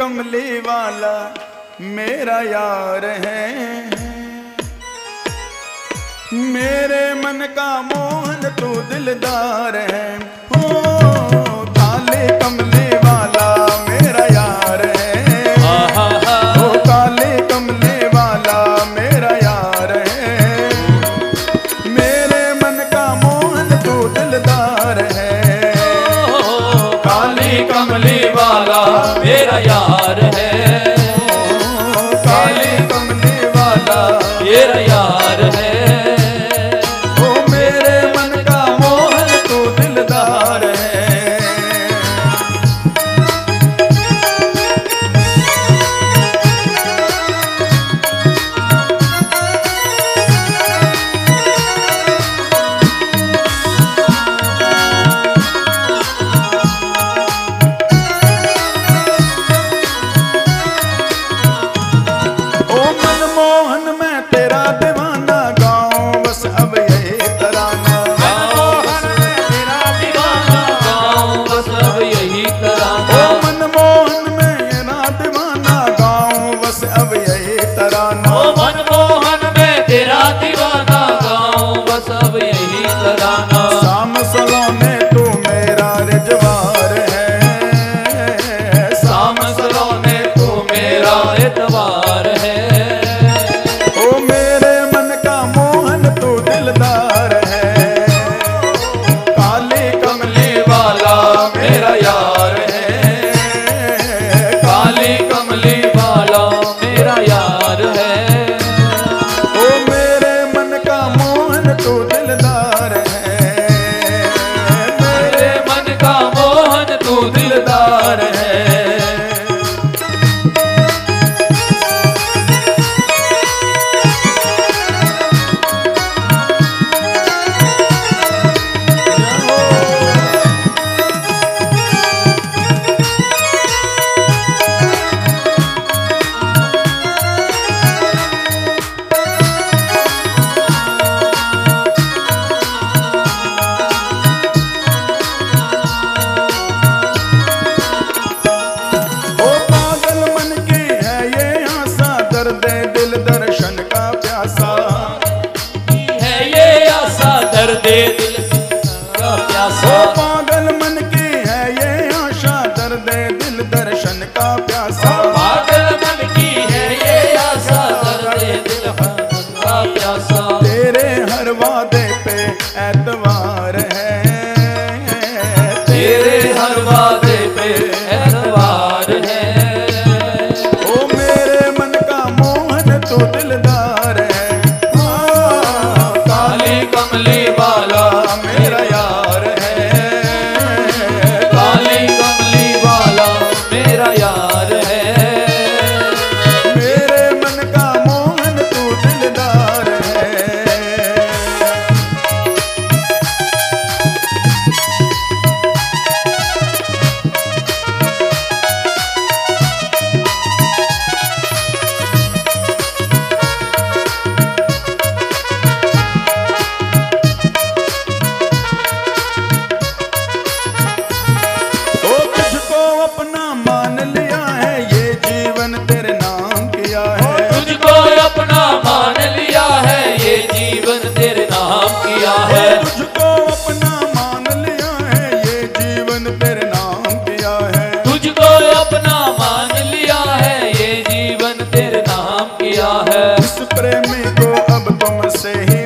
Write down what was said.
कमली वाला मेरा यार है। मेरे मन का मोहन तू दिलदार है। का मोहन तू दिल दिल। प्यासा पागल मन की है ये आशा दर्द दिल दर्शन का प्यासा काम किया है। तुझको अपना मान लिया है ये जीवन तेरे नाम किया है। तुझको अपना मान लिया है ये जीवन तेरे नाम किया है। इस प्रेमी को अब तुमसे ही